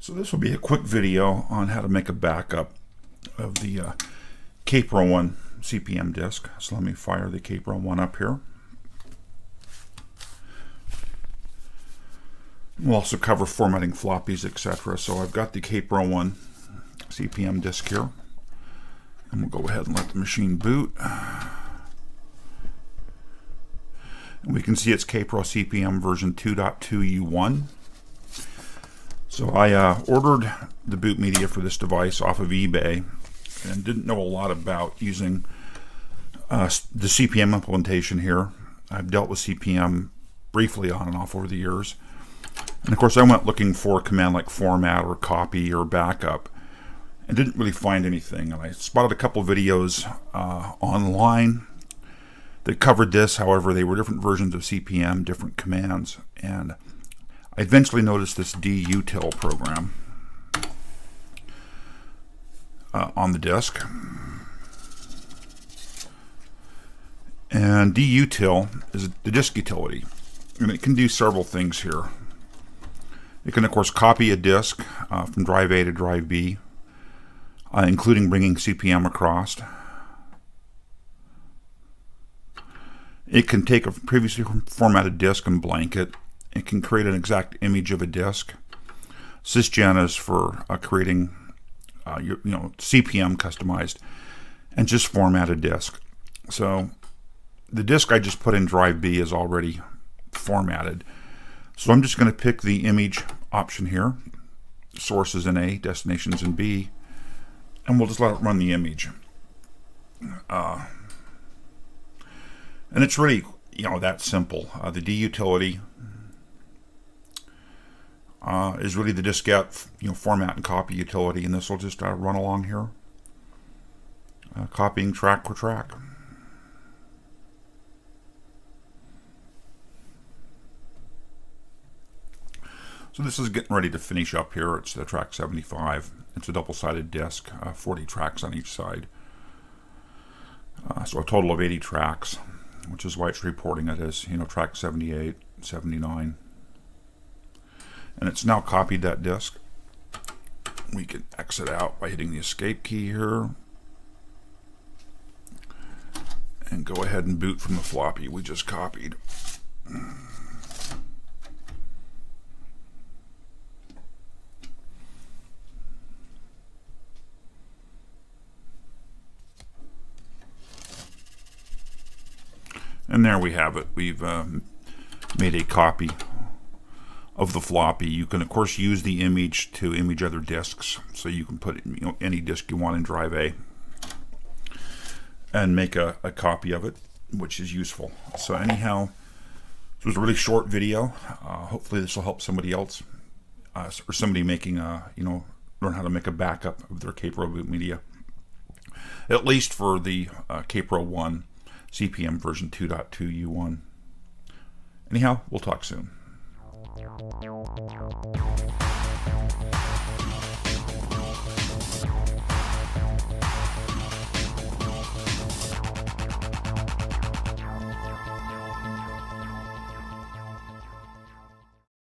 So this will be a quick video on how to make a backup of the uh, Kaypro 1 CP/M disk. So let me fire the Kaypro 1 up here. We'll also cover formatting floppies, etc. So I've got the Kaypro 1 CP/M disk here. And we'll go ahead and let the machine boot. And we can see it's Kaypro CP/M version 2.2 U1. So I uh, ordered the boot media for this device off of eBay and didn't know a lot about using uh, the CP/M implementation here. I've dealt with CP/M briefly on and off over the years. And of course I went looking for a command like format or copy or backup and didn't really find anything. And I spotted a couple videos uh, online that covered this. However, they were different versions of CP/M, different commands. And I eventually noticed this dutil program uh, on the disk. And dutil is the disk utility. And it can do several things here. It can, of course, copy a disk uh, from drive A to drive B, uh, including bringing CP/M across. It can take a previously formatted disk and blank it it can create an exact image of a disk. Sysgen is for uh, creating, uh, your, you know, CP/M customized, and just format a disk. So the disk I just put in drive B is already formatted. So I'm just going to pick the image option here. Sources in A, destinations in B, and we'll just let it run the image. Uh, and it's really, you know, that simple. Uh, the dutility uh, is really the diskette you know format and copy utility and this will just uh, run along here. Uh, copying track for track. So this is getting ready to finish up here. It's the track 75 it's a double-sided disc uh, 40 tracks on each side. Uh, so a total of 80 tracks which is why it's reporting it as you know track 78 79 and it's now copied that disk. We can exit out by hitting the escape key here and go ahead and boot from the floppy we just copied. And there we have it. We've um, made a copy of the floppy. You can, of course, use the image to image other disks. So you can put you know, any disk you want in drive A and make a, a copy of it, which is useful. So anyhow, this was a really short video. Uh, hopefully this will help somebody else uh, or somebody making a, you know, learn how to make a backup of their boot media. At least for the uh, Kaypro 1 CP/M version 2.2 U1. Anyhow, we'll talk soon. おおおおお。